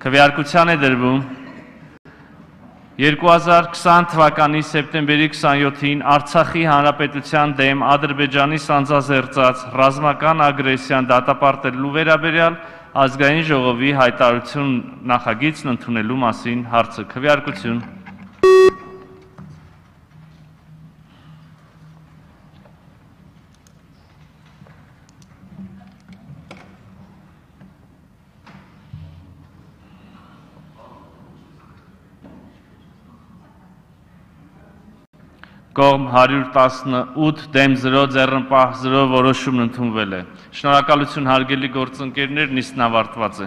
Քվեարկության է դրվում 2020 թվականի սեպտեմբերի 27-ին Արցախի Հանրապետության դեմ Ադրբեջանի սանձազերծած ռազմական ագրեսիան դատապարտելու վերաբերյալ ազգային ժողովի հայտարարություն նախագիծն ընդունելու մասին հարցը քվեարկություն կողմ 118 դեմ 0 ձեռնպահ 0 որոշումն ընդունվել է։ Շնորհակալություն հարգելի գործընկերներ, նիստն ավարտված է։